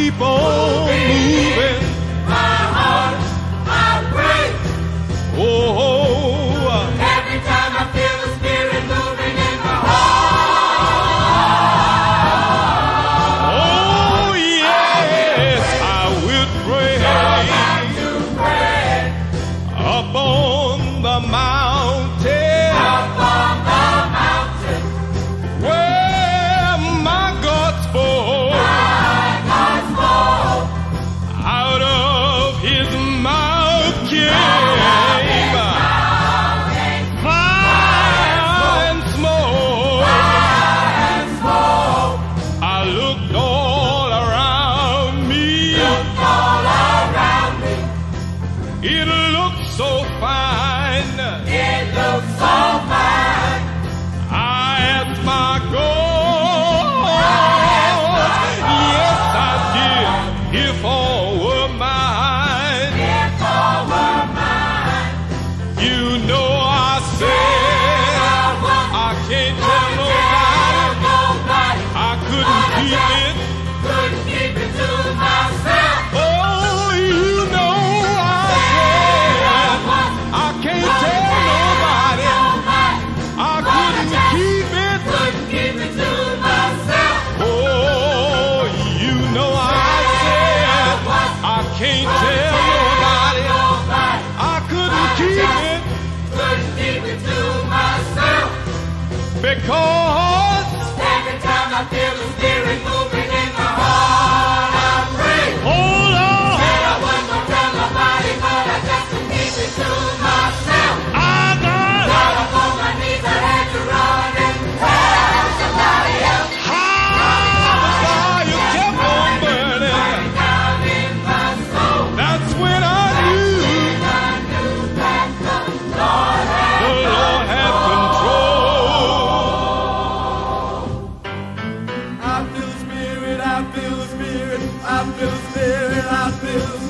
people. It looked so fine. It looked so live.